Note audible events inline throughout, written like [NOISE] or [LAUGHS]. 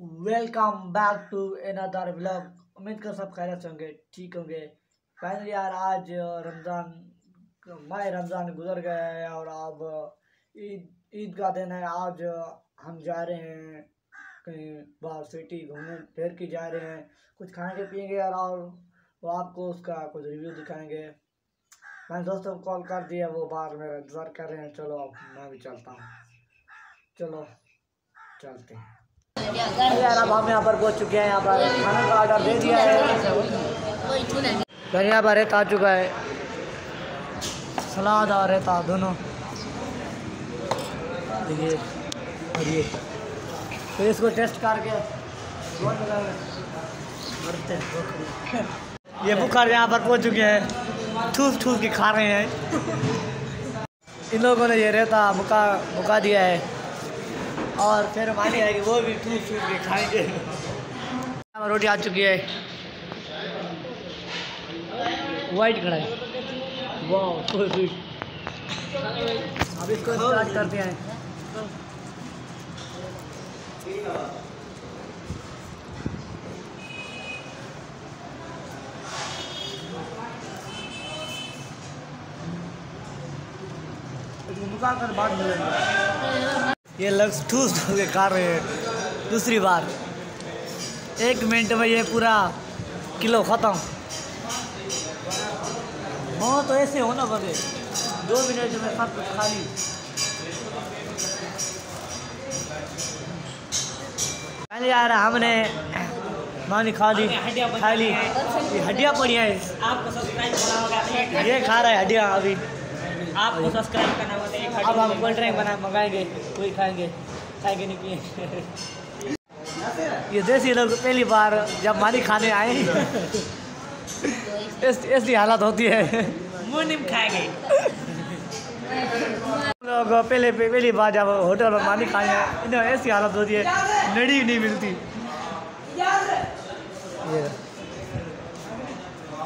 Welcome back to another vlog उम्मीद कर सब खैर से होंगे, ठीक होंगे। फाइनली यार, आज रमज़ान माह रमज़ान गुजर गया है और अब ईद ईद का दिन है। आज हम जा रहे हैं कहीं बाहर सिटी घूमने, फिर के जा रहे हैं। कुछ खाएँगे, पिएँगे यार और वो आपको उसका कुछ रिव्यू दिखाएँगे। मैंने दोस्तों को कॉल कर दिया, वो बाहर मेरा इंतज़ार कर रहे हैं। चलो अब मैं भी चलता हूँ। चलो, चलते हैं। अब हम यहाँ पर पहुँच चुके हैं, यहाँ पर खाना का ऑर्डर दे दिया है। यहाँ पर रेता आ चुका है। सलाद और रेता दोनों। देखिए, और ये। फिर इसको टेस्ट करके [LAUGHS] ये बुखार यहाँ पर पहुँच चुके हैं। ठूस ठूस के खा रहे हैं। इन लोगों ने ये रेता मुका मुका दिया है। और फिर हमारी आएगी वो भी ठूस ठूस के खाएँगे रोटी आ चुकी है। वाइट कढ़ाई। वाह अब इसको स्टार्ट करते हैं। मिलेंगे ये लोग ठूस ठूस के खा रहे हैं। दूसरी बार। एक मिनट में ये पूरा किलो ख़त्म। हाँ तो ऐसे होना बने दो मिनट में सब कुछ खा ली पहले यार हमने मानी खा ली खा ली। ये हड्डियाँ पड़ी हैं। ये खा रहा है हड्डियाँ अभी। आपको सब्सक्राइब करना होगा एक अब हम कोल्ड ड्रिंक बना मंगाएँगे वही खाएँगे खाएँगे नहीं पिए। ये देसी लोग पहली बार जब मानी खाने आए। ऐसी हालत होती है। मुँह निम खाएँगे। लोग पहले पहली बार जब होटल में मानी खाने आए इन्हें ऐसी हालत होती है नड़ी नहीं मिलती। ये।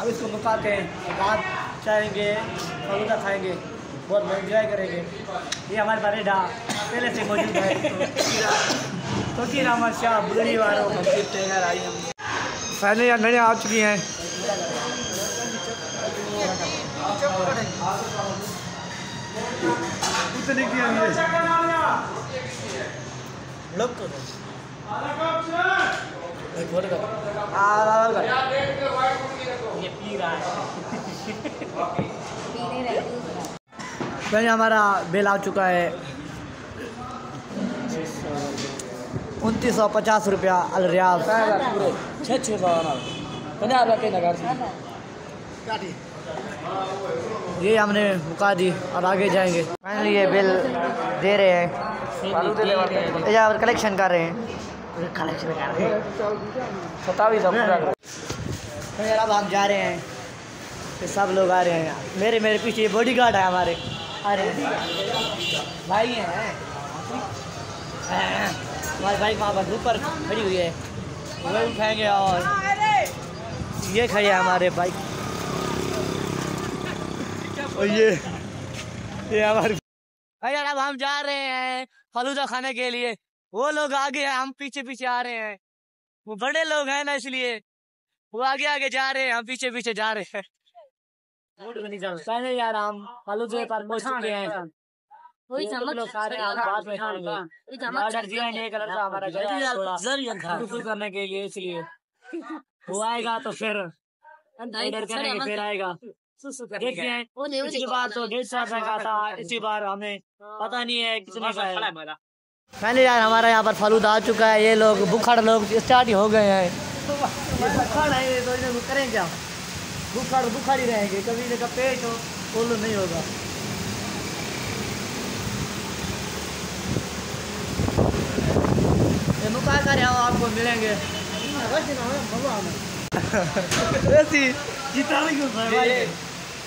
अब इसको मुकाते हैं बाद चाहेंगे फलूदा खाएँगे बहुत एंजॉय करेंगे। ये हमारे बारे डा पहले से मौजूद है। तो फकीर अहमद शाह बुरी वालों पहले यहाँ नड़ियाँ आ चुकी हैं। उतने की है? तो एक और कर आ आ कर ये पी रहा है पहले हमारा बिल आ चुका है। उनतीस सौ पचास रुपया अल रियाज छः छः सौ पंजाब नगर ये हमने मुका दी और आगे जाएँगे। फाइनली ये बिल दे रहे हैं। कलेक्शन कर रहे हैं। कलेक्शन कर रहे हैं सतावीस तो यार अब हम जा रहे हैं। ये सब लोग आ रहे हैं मेरे मेरे पीछे बॉडी गार्ड है हमारे। अरे भाई हैं। हमारे भाई वहाँ पर ऊपर खड़ी हुई है। वो उठाएँगे और ये खड़ी है हमारे बाइक और ये ये हमारे भाई यार अब हम जा रहे हैं फलूदा खाने के लिए। वो लोग आगे हैं हम पीछे पीछे आ रहे हैं। वो बड़े लोग हैं ना इसलिए। वो आगे आगे जा रहे हैं हम पीछे पीछे जा रहे हैं। पहले यार हम फलूदे पर पहुँच चुके हैं। वही ये लोग खा रहे हैं, हम बाद में खाएँगे। ऑर्डर दिया है एक लड़का हमारा घर में थोड़ा करने के लिए इसलिए। वो आएगा तो फिर। ऑर्डर करेंगे फिर आएगा। देखते हैं। नहीं इसके बाद तो डेढ़ का था इसी बार हमें पता नहीं है कितने का है। पहले यार हमारा यहाँ पर फलूदा आ चुका है ये लोग बुखाड़ लोग स्टार्ट ही हो गए हैं। ये बुखाड़ है ये तो इन्हें करें क्या? बुखाड़ बुखाड़ ही रहेंगे कभी इनका पेट हो फुल नहीं होगा। ये मुका कर आपको मिलेंगे। [LAUGHS] ऐसी ये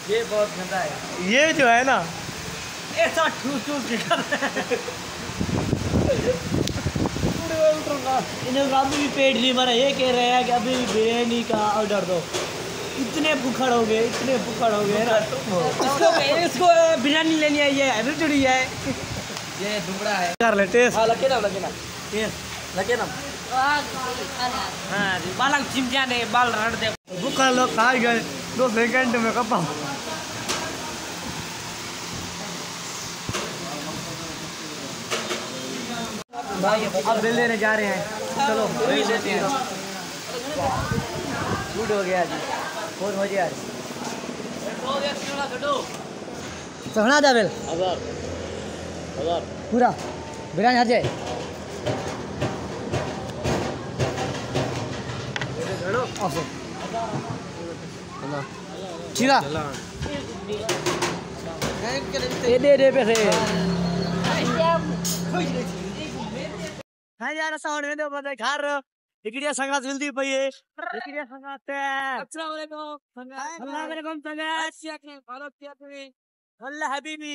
ये बहुत गंदा है। ये जो है ना। ऐसा ठूस ठूस के कर रहा इन्हें अभी भी पेट नहीं भरा ये कह रहे हैं कि अभी भी बिरयानी का ऑर्डर दो। इतने भूखड़ हो गए इतने भूखड़ हो गए ना। इसको इसको बिरयानी लेनी है ये जुड़ी है। ये दुबड़ा है। कर ले टेस्ट हाँ लगे ना लगे ना। टेस्ट लगे ना। हाँ बालक जिम जाने बाल रड़ दे। भूखा लोग खा गए दो सेकंड में कपा अब बिल लेने जा रहे हैं। चलो बिल लेते हैं। गुड हो गया जी। बहुत मज़े आ रही सोना था बिल? हज़ार। हज़ार। पूरा। बिरयानी हर जाए ठीक है दे दे पैसे। हाँ यार साउंड में तो पता घर इकड़िया संगात मिलती पई है इकड़िया संगात है अस्सलाम वालेकुम अस्सलाम वालेकुम संगात अल्लाह हबीबी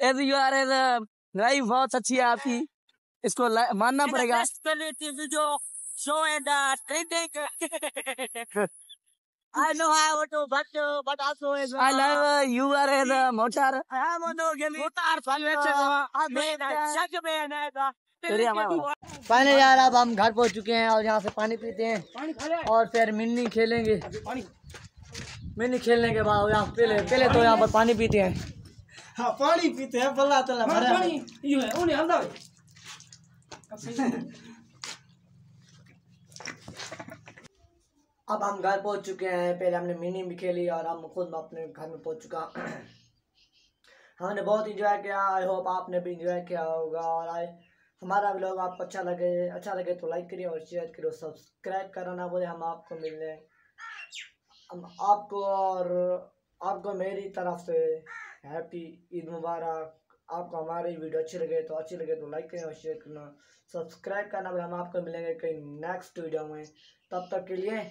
यदि यू आर लाइफ बहुत अच्छी है आपकी इसको मानना पड़ेगा। जो show and trending I know how to but uh, but also is I love you are motor. I am on the game. Motor पानी यार अब हम घर पहुँच चुके हैं और यहाँ से पानी पीते हैं। और फिर मिन्नी खेलेंगे। मिन्नी खेलने के बाद यहाँ पहले पहले तो यहाँ पर पानी पीते हैं। हाँ पानी पीते हैं बल्ला तला [LAUGHS] अब हम घर पहुँच चुके हैं। पहले हमने मिनी भी खेली और हम खुद अपने घर में पहुँच चुका। [CLEARS THROAT] हमने बहुत इंजॉय किया। आई होप आपने भी इंजॉय किया होगा और आई हमारा व्लॉग आपको अच्छा लगे अच्छा लगे तो लाइक करिए और शेयर करिए सब्सक्राइब करना ना बोले हम आपको मिलने, हम आपको और आपको मेरी तरफ़ से हैप्पी ईद मुबारक। आपको हमारी वीडियो अच्छी लगे तो अच्छी लगे तो लाइक करें और शेयर करना। सब्सक्राइब करना। भी हम आपको मिलेंगे कहीं नेक्स्ट वीडियो में। तब तक के लिए